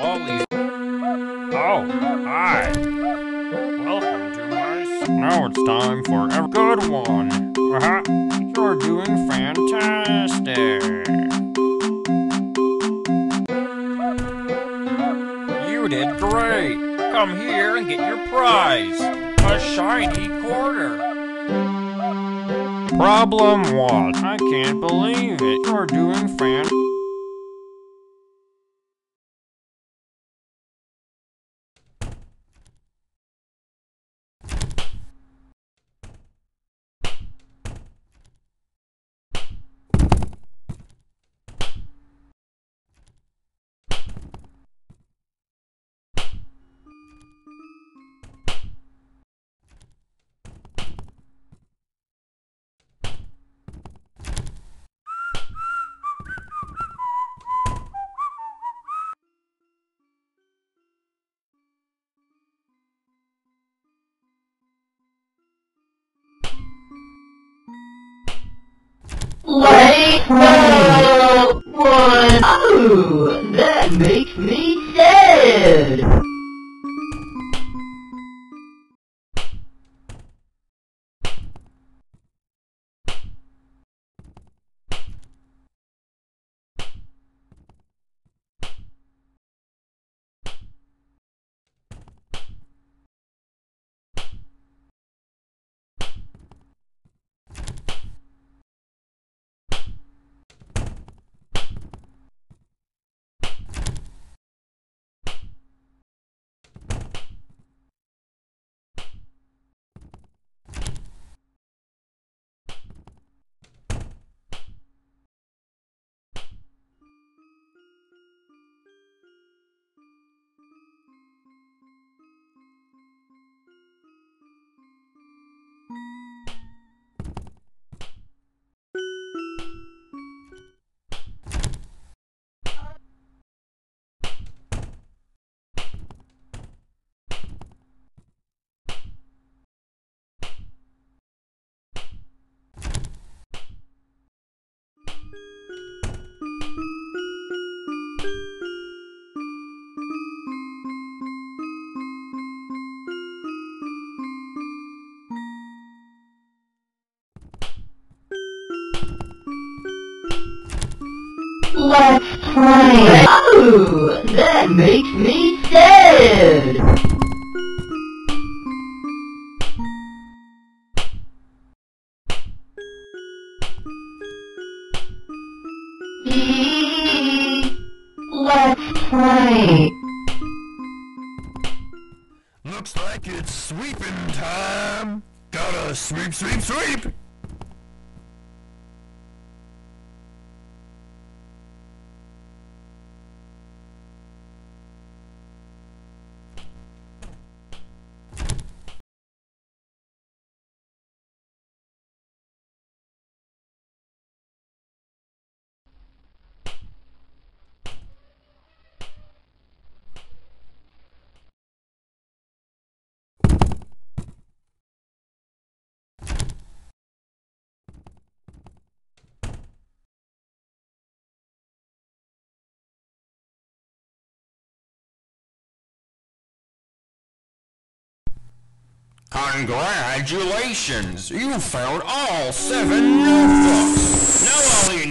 Oh, hi. Welcome to my. Now it's time for a good one. Uh-huh. You're doing fantastic. You did great. Come here and get your prize. A shiny quarter. Problem what? I can't believe it. You're doing fan. Like the one. Oh, that makes me sad. Let's play. Oh, that makes me sad. Let's play. Looks like it's sweeping time. Gotta sweep, sweep, sweep. Congratulations! You found all seven notebooks! Now all you